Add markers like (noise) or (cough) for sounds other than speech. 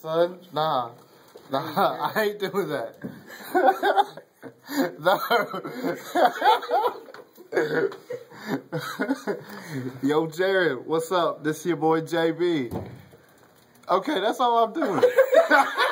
son. Nah. Nah, I ain't doing that. (laughs) no. Yo, Jared, what's up? This your boy JB. Okay, that's all I'm doing. (laughs)